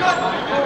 Shut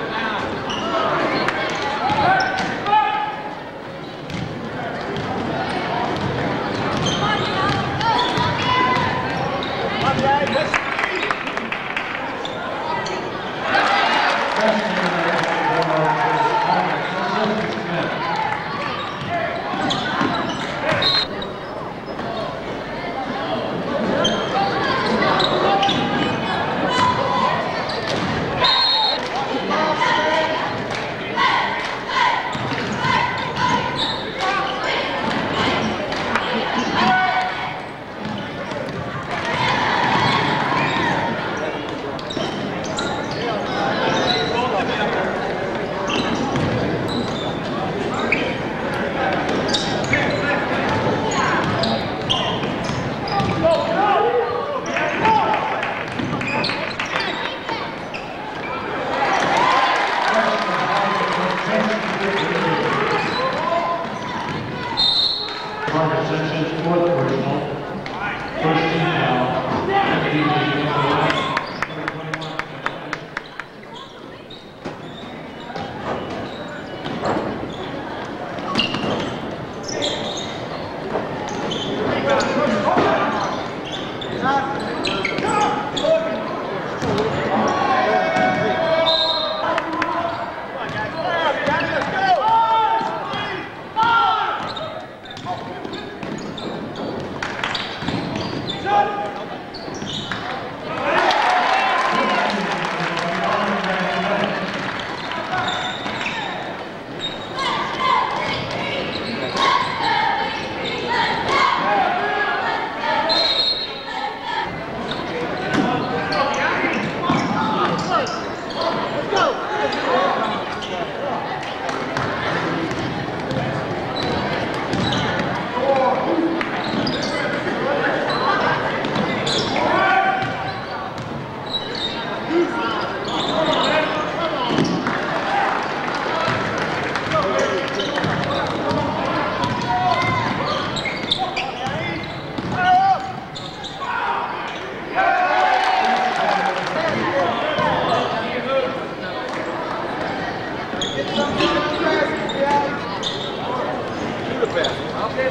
Budapest. Okay.